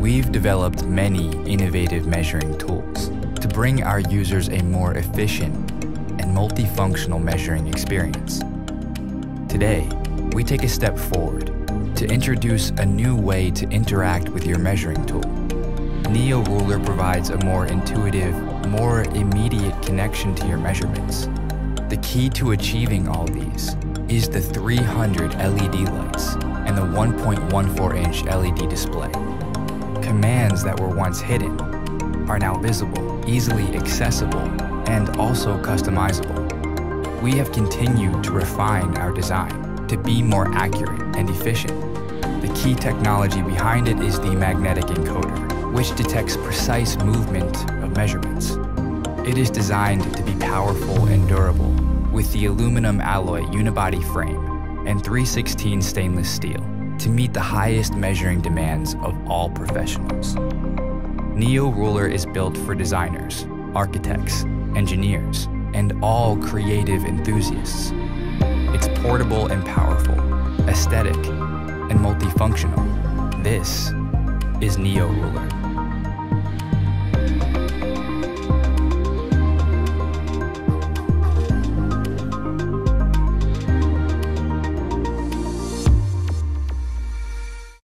we've developed many innovative measuring tools to bring our users a more efficient and multifunctional measuring experience. Today, we take a step forward to introduce a new way to interact with your measuring tool. Neo Ruler provides a more intuitive, more immediate connection to your measurements. The key to achieving all these is the 300 LED lights and the 1.14 inch LED display. Commands that were once hidden are now visible, easily accessible, and also customizable. We have continued to refine our design to be more accurate and efficient. The key technology behind it is the magnetic encoder, which detects precise movement of measurements. It is designed to be powerful and durable with the aluminum alloy unibody frame and 316 stainless steel to meet the highest measuring demands of all professionals. Neo Ruler is built for designers, architects, engineers, and all creative enthusiasts. It's portable and powerful, aesthetic, and multifunctional. This is Neo Ruler.